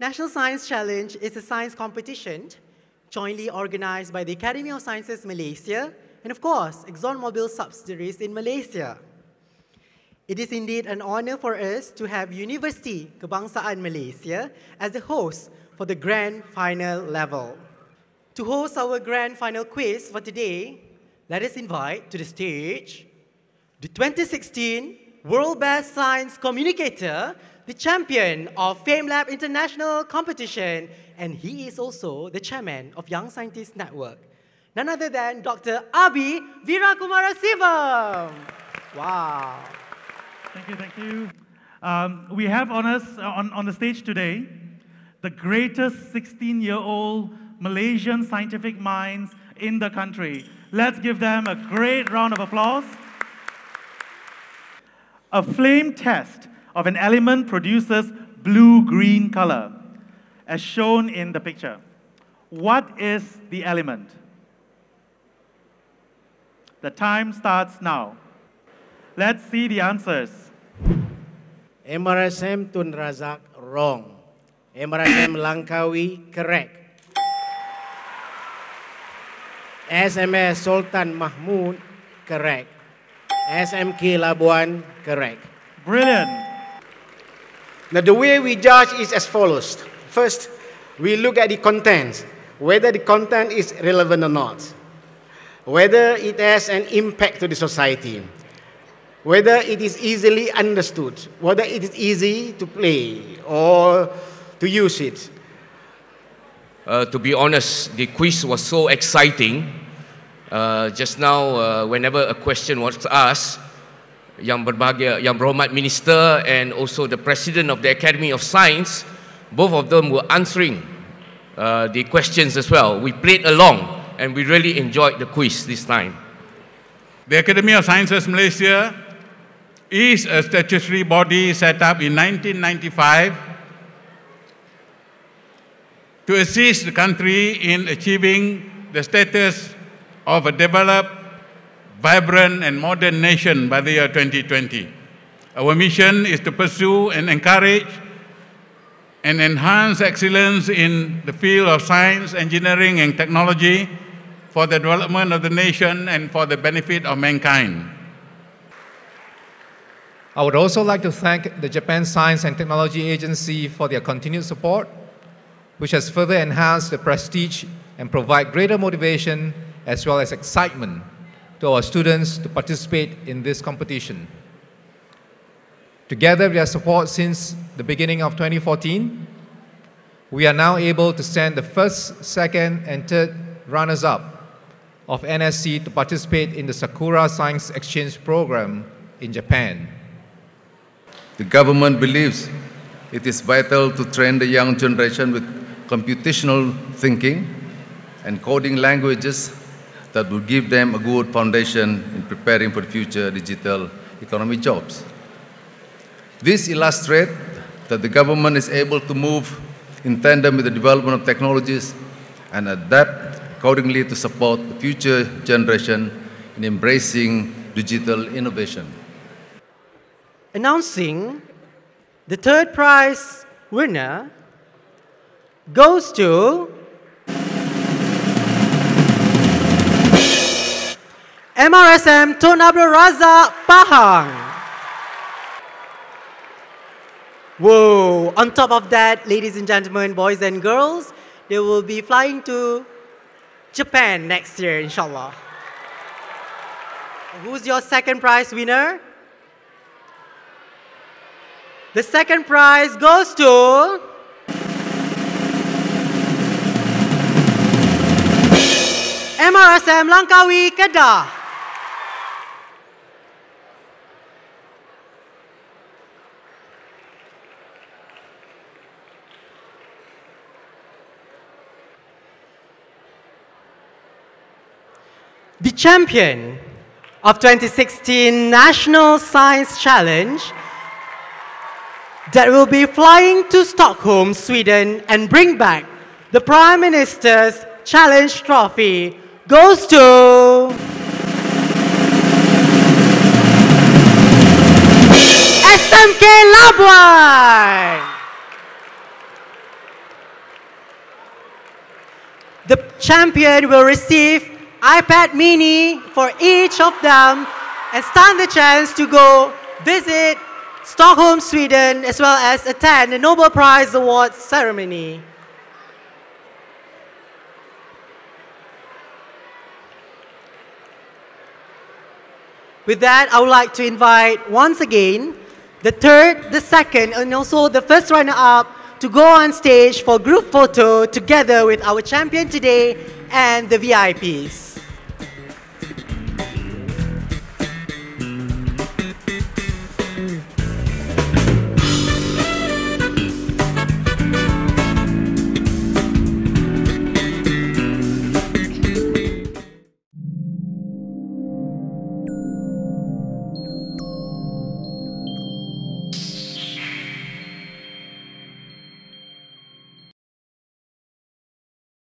National Science Challenge is a science competition jointly organized by the Academy of Sciences Malaysia and, of course, ExxonMobil subsidiaries in Malaysia. It is indeed an honor for us to have University Kebangsaan Malaysia as the host for the grand final level. To host our grand final quiz for today, let us invite to the stage the 2016 World Best Science Communicator, the champion of FameLab International Competition, and he is also the chairman of Young Scientists Network. None other than Dr. Abhi Veerakumarasivam. Wow. Thank you, thank you. Um, we have on us on, on the stage today the greatest 16 year old Malaysian scientific minds in the country. Let's give them a great round of applause. A flame test of an element produces blue-green color, as shown in the picture. What is the element? The time starts now. Let's see the answers. MRSM Tun Razak, wrong. MRSM Langkawi, correct. SMS Sultan Mahmud, correct. SMK Labuan, correct. Brilliant. Now, the way we judge is as follows. First, we look at the content, whether the content is relevant or not, whether it has an impact to the society, whether it is easily understood, whether it is easy to play or to use it. Uh, to be honest, the quiz was so exciting. Uh, just now, uh, whenever a question was asked, Yang Berbahagia, Yang Berhormat Minister and also the President of the Academy of Science, both of them were answering uh, the questions as well. We played along and we really enjoyed the quiz this time. The Academy of Sciences Malaysia is a statutory body set up in 1995 to assist the country in achieving the status of a developed, vibrant, and modern nation by the year 2020. Our mission is to pursue and encourage and enhance excellence in the field of science, engineering, and technology for the development of the nation and for the benefit of mankind. I would also like to thank the Japan Science and Technology Agency for their continued support, which has further enhanced the prestige and provide greater motivation as well as excitement to our students to participate in this competition. Together with their support since the beginning of 2014, we are now able to send the first, second, and third runners-up of NSC to participate in the Sakura Science Exchange Program in Japan. The government believes it is vital to train the young generation with computational thinking and coding languages that will give them a good foundation in preparing for future digital economy jobs. This illustrates that the government is able to move in tandem with the development of technologies and adapt accordingly to support the future generation in embracing digital innovation. Announcing the third prize winner goes to MRSM Tun Abdul Razak Pahang. Whoa, on top of that, ladies and gentlemen, boys and girls, they will be flying to Japan next year, inshallah. Who's your second prize winner? The second prize goes to MRSM Langkawi Kedah. The champion of 2016 National Science Challenge that will be flying to Stockholm, Sweden and bring back the Prime Minister's Challenge Trophy goes to SMK Labuan. The champion will receive iPad mini for each of them and stand the chance to go visit Stockholm, Sweden, as well as attend the Nobel Prize Awards ceremony. With that, I would like to invite once again the third, the second, and also the first runner-up to go on stage for group photo together with our champion today and the VIPs.